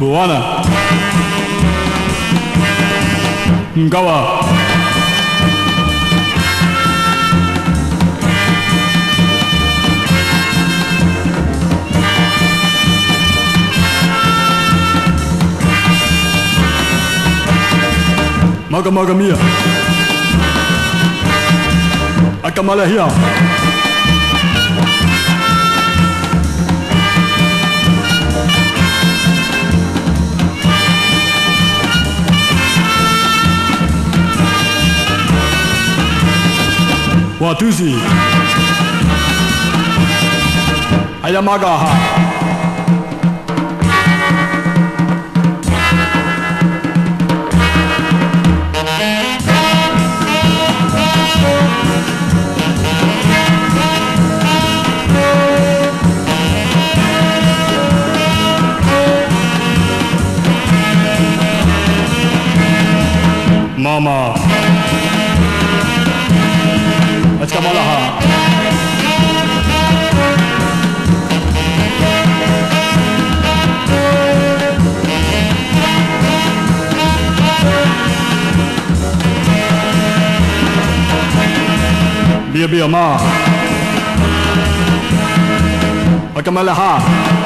Luana. Ngawa. Maga maga mia. Akamala hiya. Watusi Ayamagaha Mama. 什么了哈。别别嘛，我干嘛了哈？